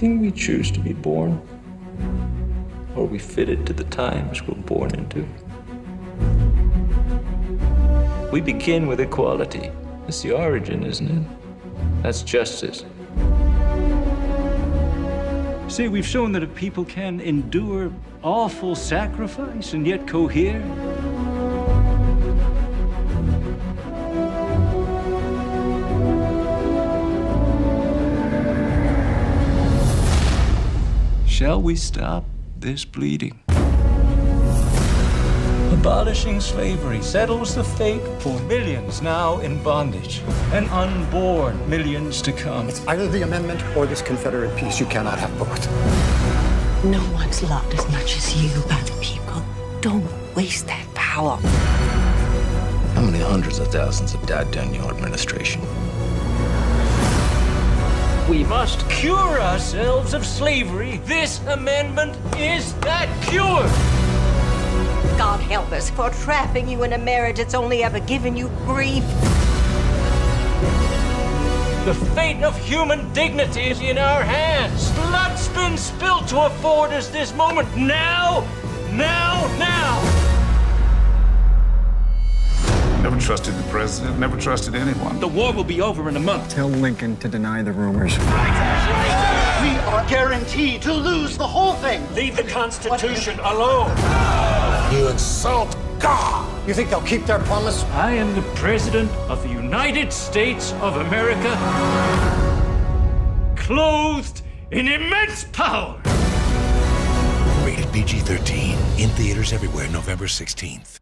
think we choose to be born? Or we fitted to the times we're born into? We begin with equality. That's the origin, isn't it? That's justice. See, we've shown that a people can endure awful sacrifice and yet cohere. Shall we stop this bleeding? Abolishing slavery settles the fate for millions now in bondage and unborn millions to come. It's either the amendment or this Confederate peace. You cannot have both. No one's loved as much as you by the people. Don't waste that power. How many hundreds of thousands have died during your administration? We must cure ourselves of slavery. This amendment is that cure. God help us for trapping you in a marriage that's only ever given you grief. The fate of human dignity is in our hands. Blood's been spilled to afford us this moment. Now, now, now. Trusted the president, never trusted anyone. The war will be over in a month. Tell Lincoln to deny the rumors. We are guaranteed to lose the whole thing. Leave the Constitution alone. You insult God! You think they'll keep their promise? I am the President of the United States of America, clothed in immense power. Rated PG 13. In theaters everywhere, November 16th.